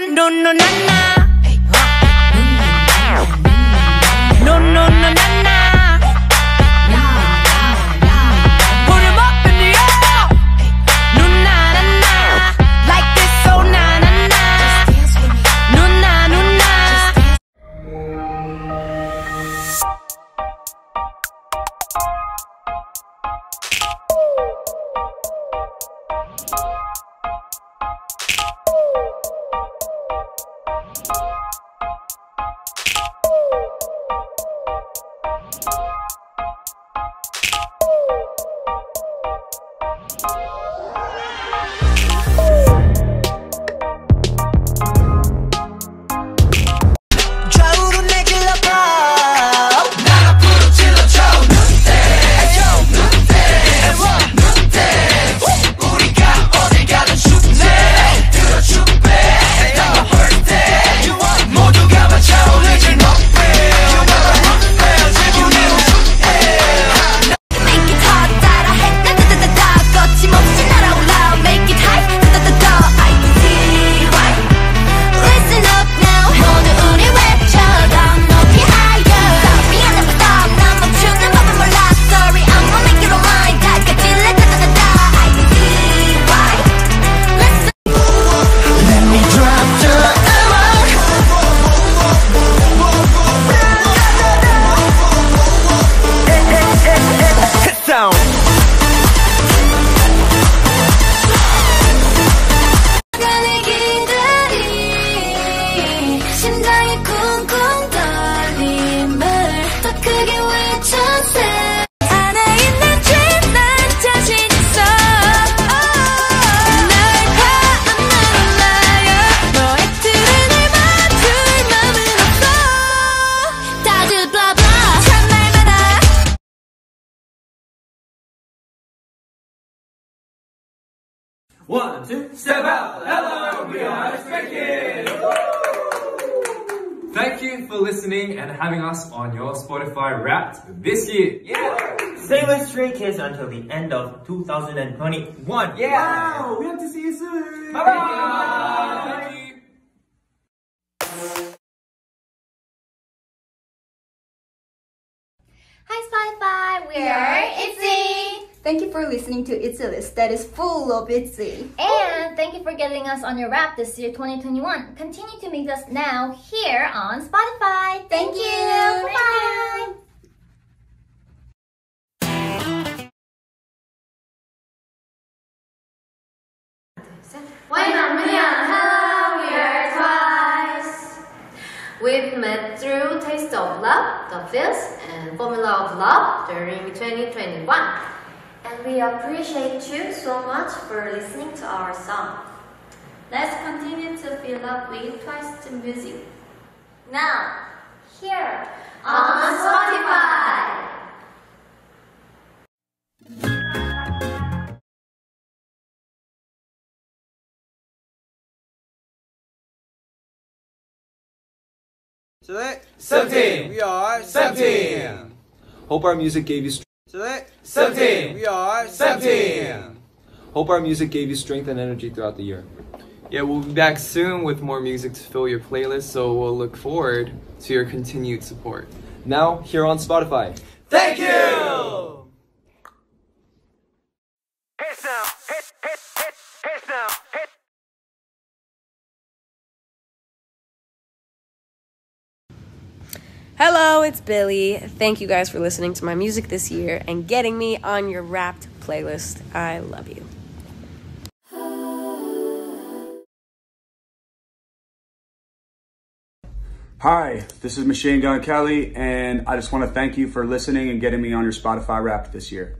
no no na na. No no na na na. Put him up in the air. No na na na. Like this so na na na. No na no na. One, two, step out. Hello, we are Speaking. Thank you for listening and having us on your Spotify Wrapped this year. Yeah. Stay with Stray Kids until the end of 2021. Yeah. Wow, we hope to see you soon. Bye bye. Hi, Spotify. We're Itzy. Thank you for listening to Itzy List that is full of Itzy. And thank you for getting us on your wrap this year 2021. Continue to meet us now here on Spotify. Thank, thank you. you. Bye. Why not Hello, we are twice. We've met through Taste of Love, The first, and Formula of Love during 2021. And we appreciate you so much for listening to our song. Let's continue to fill up with Twice to music. Now, here on Spotify. Today, 17. We are 17. Hope our music gave you. Today, 17. We are 17. Hope our music gave you strength and energy throughout the year. Yeah, we'll be back soon with more music to fill your playlist, so we'll look forward to your continued support. Now, here on Spotify. Thank you! Hello, it's Billie. Thank you guys for listening to my music this year and getting me on your wrapped playlist. I love you. Hi, this is Machine Gun Kelly, and I just want to thank you for listening and getting me on your Spotify Wrapped this year.